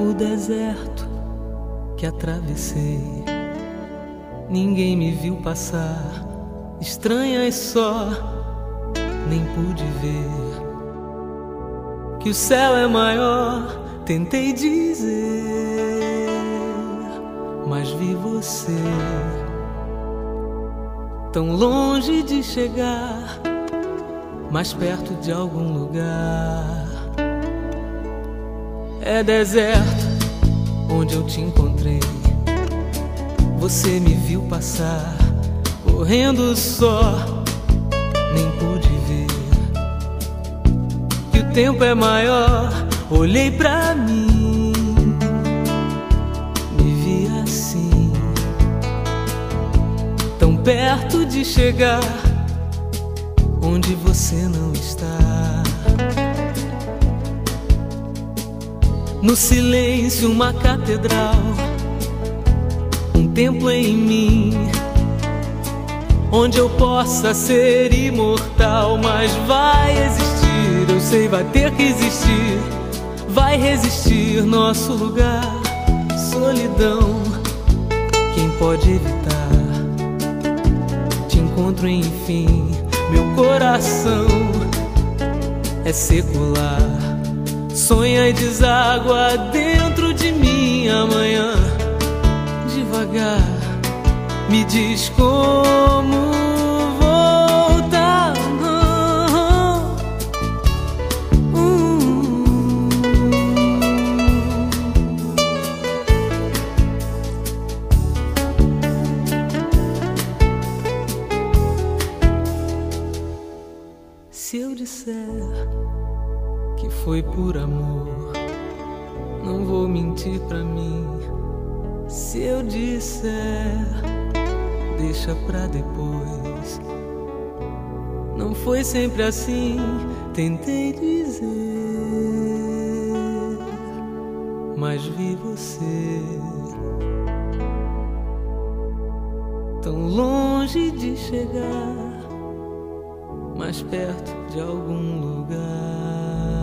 o deserto que atravessei. Ninguém me viu passar, estranhas só, nem pude ver que o céu é maior. Tentei dizer, mas vi você tão longe de chegar, mais perto de algum lugar. É deserto onde eu te encontrei. Você me viu passar, correndo só, nem pude ver. Que o tempo é maior, olhei pra mim, me vi assim, tão perto de chegar onde você não está. No silêncio, uma catedral, um templo em mim, onde eu possa ser imortal. Mas vai existir, eu sei, vai ter que existir, vai resistir nosso lugar. Solidão, quem pode evitar? Te encontro enfim, meu coração é secular sonha e deságua dentro de mim amanhã. Devagar, me diz como voltar. Se eu disser que foi por amor. Não vou mentir pra mim. Se eu disser, deixa pra depois. Não foi sempre assim, tentei dizer, mas vi você tão longe de chegar, mais perto de algum lugar.